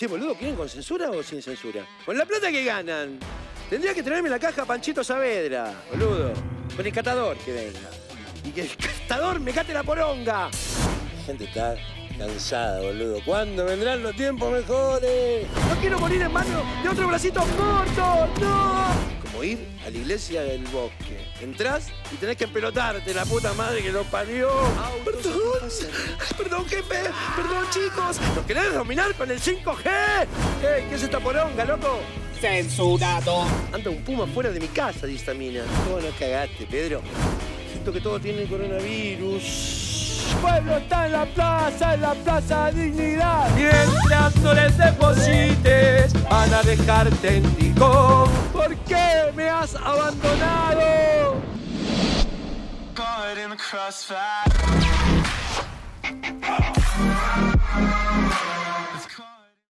Che, boludo, ¿quieren con censura o sin censura? Con la plata que ganan. Tendría que traerme la caja Panchito Saavedra, boludo. Con el catador que venga. Y que el catador me cate la poronga. La gente está cansada, boludo. ¿Cuándo vendrán los tiempos mejores? No quiero morir en manos de otro bracito corto, no. Como ir a la iglesia del bosque. Entrás y tenés que pelotarte, la puta madre que lo parió. Perdón, perdón, chicos. ¿Nos querés dominar con el 5G? Ey, ¿Qué es esta poronga, loco? Censurado. Anda un puma fuera de mi casa, dice Mina. ¿Cómo no cagaste, Pedro? Siento que todo tiene coronavirus. Pueblo está en la plaza, en la plaza Dignidad. Mientras no les deposites, van a dejarte en ticón. ¿Por qué me has abandonado?